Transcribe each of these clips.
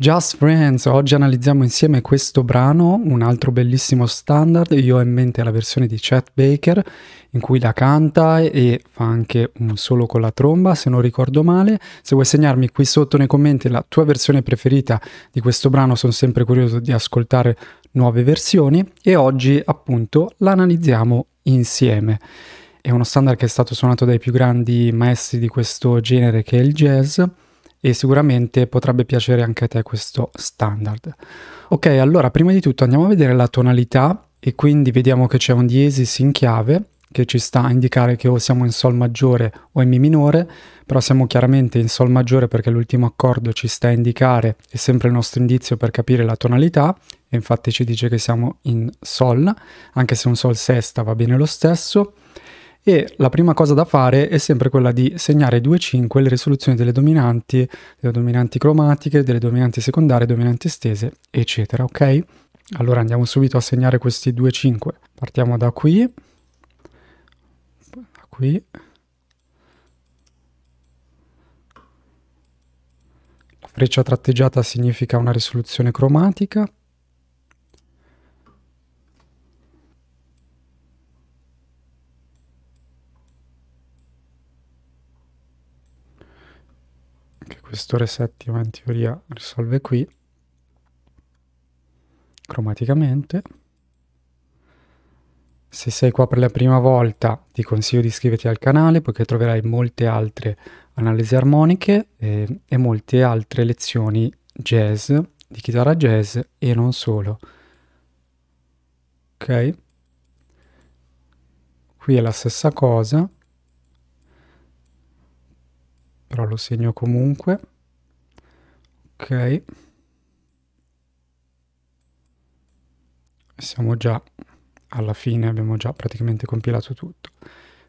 Just Friends, oggi analizziamo insieme questo brano, un altro bellissimo standard, io ho in mente la versione di Chet Baker in cui la canta e fa anche un solo con la tromba se non ricordo male, se vuoi segnarmi qui sotto nei commenti la tua versione preferita di questo brano sono sempre curioso di ascoltare nuove versioni. E oggi appunto l'analizziamo insieme. È uno standard che è stato suonato dai più grandi maestri di questo genere che è il jazz e sicuramente potrebbe piacere anche a te questo standard. Ok, allora prima di tutto andiamo a vedere la tonalità e quindi vediamo che c'è un diesis in chiave che ci sta a indicare che o siamo in Sol maggiore o in Mi minore, però siamo chiaramente in Sol maggiore perché l'ultimo accordo ci sta a indicare, è sempre il nostro indizio per capire la tonalità, e infatti ci dice che siamo in Sol, anche se un Sol sesta va bene lo stesso, e la prima cosa da fare è sempre quella di segnare 2-5 le risoluzioni delle dominanti, delle dominanti cromatiche, delle dominanti secondarie, dominanti estese, eccetera, ok? Allora andiamo subito a segnare questi 2-5. Partiamo da qui, da qui, freccia tratteggiata significa una risoluzione cromatica, questo re settima in teoria risolve qui cromaticamente se sei qua per la prima volta ti consiglio di iscriverti al canale poiché troverai molte altre analisi armoniche e, e molte altre lezioni jazz, di chitarra jazz e non solo. Ok? Qui è la stessa cosa però lo segno comunque. Ok. Siamo già alla fine abbiamo già praticamente compilato tutto.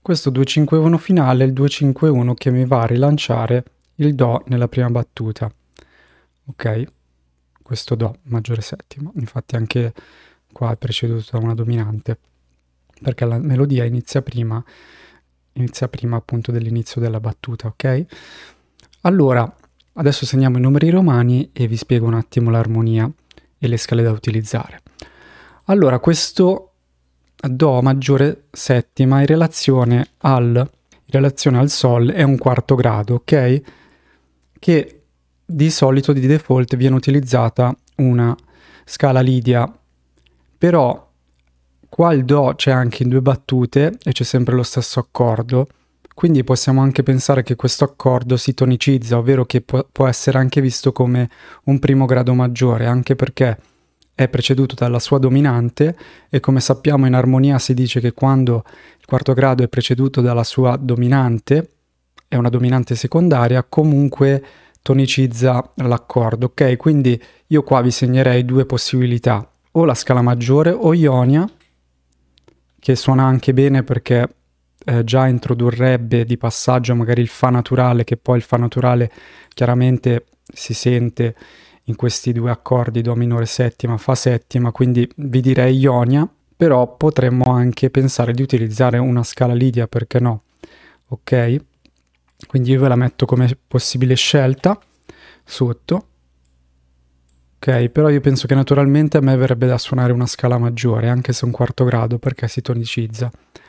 Questo 251 finale è il 251 che mi va a rilanciare il Do nella prima battuta. Ok? Questo Do maggiore settima infatti anche qua è preceduto da una dominante. Perché la melodia inizia prima inizia prima appunto dell'inizio della battuta, ok? Allora, adesso segniamo i numeri romani e vi spiego un attimo l'armonia e le scale da utilizzare. Allora, questo Do maggiore settima in relazione al, in relazione al Sol è un quarto grado, ok? Che di solito di default viene utilizzata una scala lidia, però Qua il Do c'è anche in due battute e c'è sempre lo stesso accordo, quindi possiamo anche pensare che questo accordo si tonicizza, ovvero che può, essere anche visto come un primo grado maggiore, anche perché è preceduto dalla sua dominante e come sappiamo in armonia si dice che quando il quarto grado è preceduto dalla sua dominante, è una dominante secondaria, comunque tonicizza l'accordo, ok? Quindi io qua vi segnerei due possibilità, o la scala maggiore o Ionia, che suona anche bene perché eh, già introdurrebbe di passaggio magari il Fa naturale, che poi il Fa naturale chiaramente si sente in questi due accordi Do minore settima, Fa settima, quindi vi direi Ionia, però potremmo anche pensare di utilizzare una scala lidia, perché no? Ok? Quindi io ve la metto come possibile scelta sotto Ok, però io penso che naturalmente a me verrebbe da suonare una scala maggiore, anche se un quarto grado, perché si tonicizza.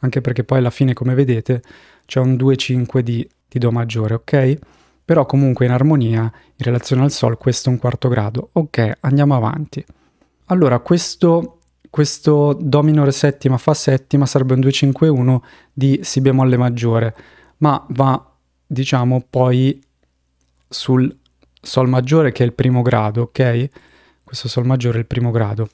Anche perché poi alla fine, come vedete, c'è un 2-5 di, di Do maggiore, ok? Però comunque in armonia, in relazione al Sol, questo è un quarto grado. Ok, andiamo avanti. Allora, questo, questo Do minore settima, Fa settima sarebbe un 2-5-1 di Si bemolle maggiore, ma va, diciamo, poi sul Sol maggiore che è il primo grado, ok? Questo Sol maggiore è il primo grado.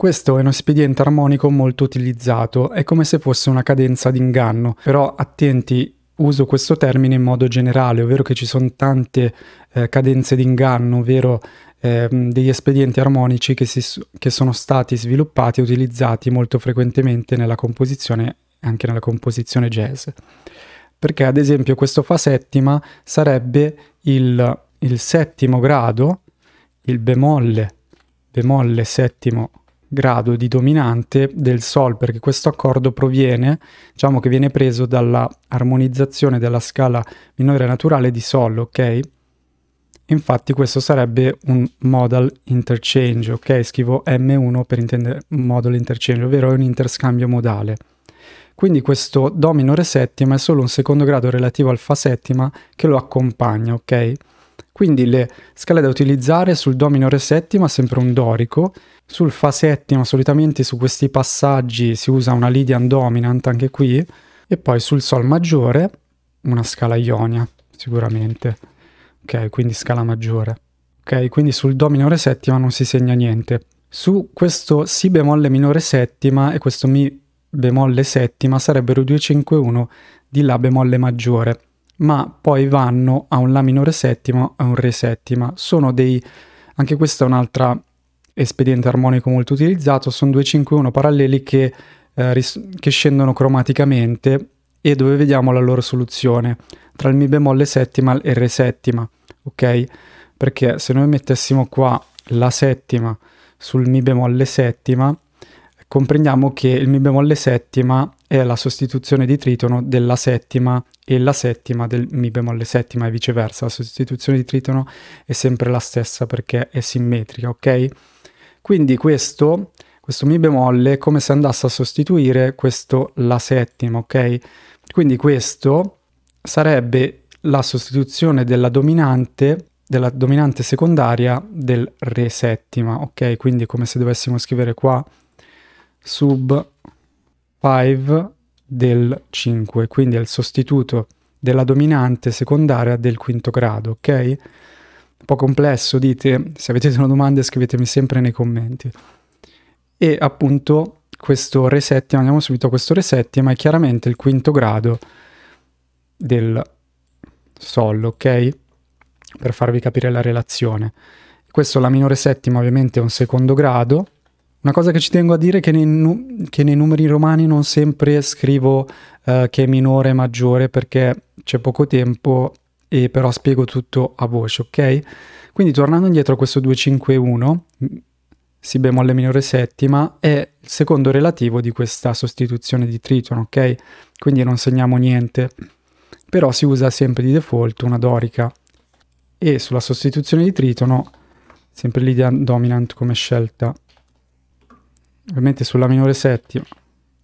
Questo è un espediente armonico molto utilizzato, è come se fosse una cadenza d'inganno, però attenti, uso questo termine in modo generale, ovvero che ci sono tante eh, cadenze d'inganno, ovvero eh, degli espedienti armonici che, si, che sono stati sviluppati e utilizzati molto frequentemente nella composizione, anche nella composizione jazz perché ad esempio questo Fa settima sarebbe il, il settimo grado, il bemolle, bemolle settimo grado di dominante del Sol, perché questo accordo proviene, diciamo che viene preso dalla armonizzazione della scala minore naturale di Sol, ok? Infatti questo sarebbe un modal interchange, ok? Scrivo M1 per intendere modal interchange, ovvero un interscambio modale. Quindi questo Do minore settima è solo un secondo grado relativo al Fa settima che lo accompagna, ok? Quindi le scale da utilizzare sul Do minore settima sempre un dorico, sul Fa settima solitamente su questi passaggi si usa una Lydian dominant anche qui, e poi sul Sol maggiore una scala ionia sicuramente, ok? Quindi scala maggiore. Ok, quindi sul Do minore settima non si segna niente. Su questo Si bemolle minore settima e questo Mi bemolle settima sarebbero 251 di La bemolle maggiore, ma poi vanno a un La minore settima a un Re settima. Sono dei, anche questo è un altro espediente armonico molto utilizzato, sono 251 paralleli che, eh, che scendono cromaticamente e dove vediamo la loro soluzione tra il Mi bemolle settima e il Re settima, ok? Perché se noi mettessimo qua la settima sul Mi bemolle settima, comprendiamo che il Mi bemolle settima è la sostituzione di tritono della settima e la settima del Mi bemolle settima e viceversa. La sostituzione di tritono è sempre la stessa perché è simmetrica, ok? Quindi questo, questo Mi bemolle è come se andasse a sostituire questo La settima, ok? Quindi questo sarebbe la sostituzione della dominante della dominante secondaria del Re settima, ok? Quindi come se dovessimo scrivere qua sub 5 del 5, quindi è il sostituto della dominante secondaria del quinto grado, ok? Un po' complesso, dite, se avete delle domande scrivetemi sempre nei commenti. E appunto questo re settima, andiamo subito a questo re settima, è chiaramente il quinto grado del sol, ok? Per farvi capire la relazione. Questo la minore settima ovviamente è un secondo grado, una cosa che ci tengo a dire è che nei, che nei numeri romani non sempre scrivo uh, che è minore e maggiore perché c'è poco tempo e però spiego tutto a voce, ok? Quindi tornando indietro a questo 251, Si bemolle minore settima, è il secondo relativo di questa sostituzione di tritono, ok? Quindi non segniamo niente, però si usa sempre di default una dorica e sulla sostituzione di tritono sempre l'idea dominant come scelta ovviamente sulla minore settima,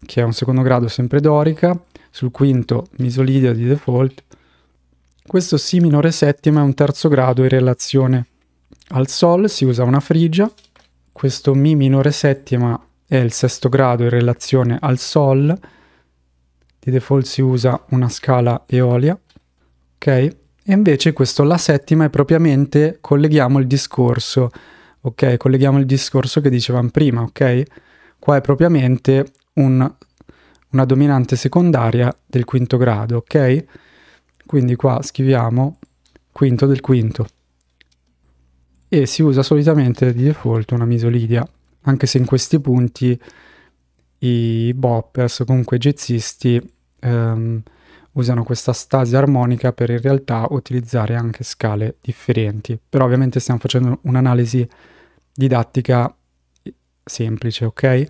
che è un secondo grado sempre dorica, sul quinto misolidia di default. Questo Si minore settima è un terzo grado in relazione al Sol, si usa una frigia. Questo Mi minore settima è il sesto grado in relazione al Sol. Di default si usa una scala Eolia. Ok? E invece questo La settima è propriamente, colleghiamo il discorso, ok? Colleghiamo il discorso che dicevamo prima, ok? Qua è propriamente un, una dominante secondaria del quinto grado, ok? Quindi qua scriviamo quinto del quinto. E si usa solitamente di default una misolidia, anche se in questi punti i boppers, comunque i jazzisti, ehm, usano questa stasi armonica per in realtà utilizzare anche scale differenti. Però ovviamente stiamo facendo un'analisi didattica semplice, ok?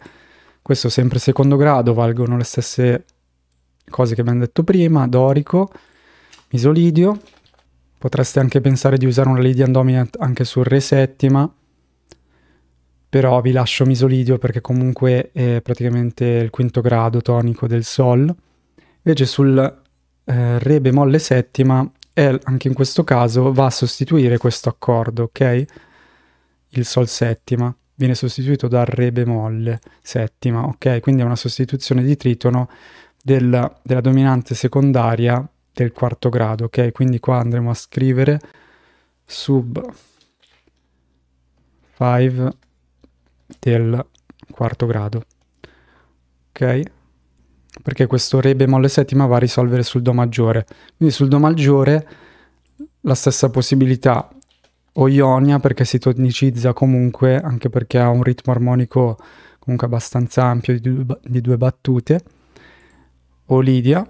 Questo sempre secondo grado, valgono le stesse cose che abbiamo detto prima, dorico, misolidio. Potreste anche pensare di usare una Lydian Dominant anche sul Re settima, però vi lascio misolidio perché comunque è praticamente il quinto grado tonico del Sol. Invece sul eh, Re bemolle settima, è, anche in questo caso, va a sostituire questo accordo, ok? Il Sol settima viene sostituito dal Re bemolle settima, ok? Quindi è una sostituzione di tritono del, della dominante secondaria del quarto grado, ok? Quindi qua andremo a scrivere sub 5 del quarto grado, ok? Perché questo Re bemolle settima va a risolvere sul Do maggiore. Quindi sul Do maggiore la stessa possibilità o Ionia perché si tonicizza comunque, anche perché ha un ritmo armonico comunque abbastanza ampio di due, di due battute, o Lidia,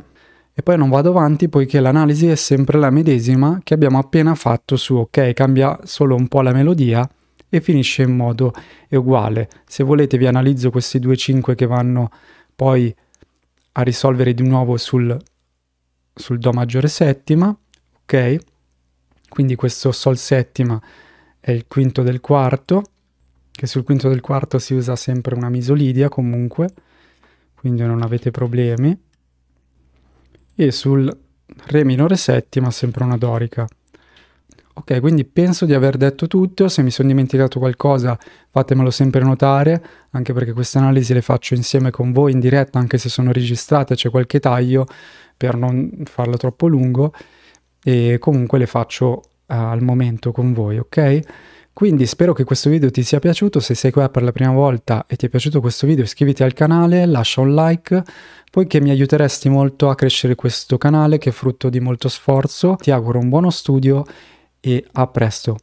e poi non vado avanti poiché l'analisi è sempre la medesima che abbiamo appena fatto su ok, cambia solo un po' la melodia e finisce in modo uguale. Se volete vi analizzo questi due 5 che vanno poi a risolvere di nuovo sul, sul Do maggiore settima, ok? Quindi questo Sol settima è il quinto del quarto, che sul quinto del quarto si usa sempre una misolidia comunque, quindi non avete problemi. E sul Re minore settima sempre una dorica. Ok, quindi penso di aver detto tutto, se mi sono dimenticato qualcosa fatemelo sempre notare, anche perché queste analisi le faccio insieme con voi in diretta, anche se sono registrate, c'è qualche taglio per non farlo troppo lungo, e comunque le faccio uh, al momento con voi, ok? Quindi spero che questo video ti sia piaciuto, se sei qua per la prima volta e ti è piaciuto questo video iscriviti al canale, lascia un like, poiché mi aiuteresti molto a crescere questo canale che è frutto di molto sforzo. Ti auguro un buono studio e a presto.